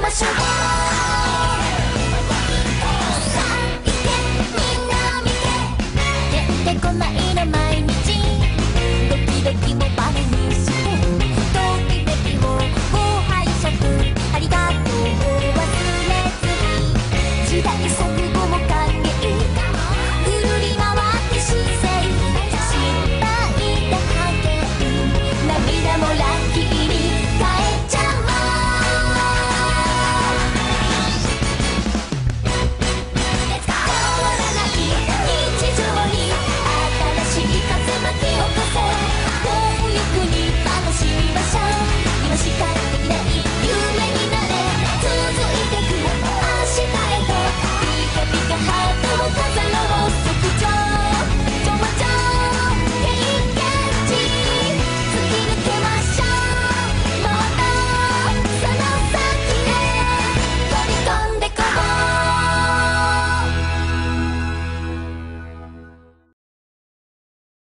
ましょう